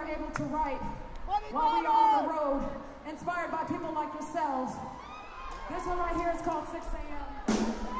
are able to write while we are on the road, inspired by people like yourselves. This one right here is called 6 a.m.